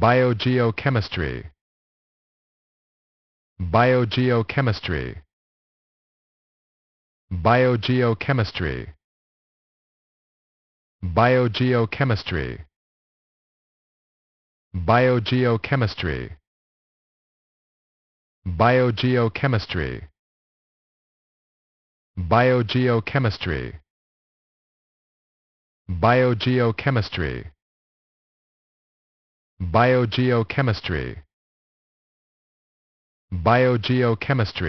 biogeochemistry. Biogeochemistry. Biogeochemistry. Biogeochemistry. Biogeochemistry. Biogeochemistry. Biogeochemistry. Biogeochemistry biogeochemistry. Biogeochemistry